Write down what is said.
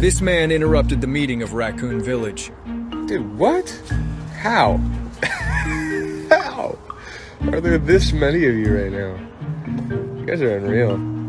This man interrupted the meeting of Raccoon Village. Dude, what? How? How? Are there this many of you right now? You guys are unreal.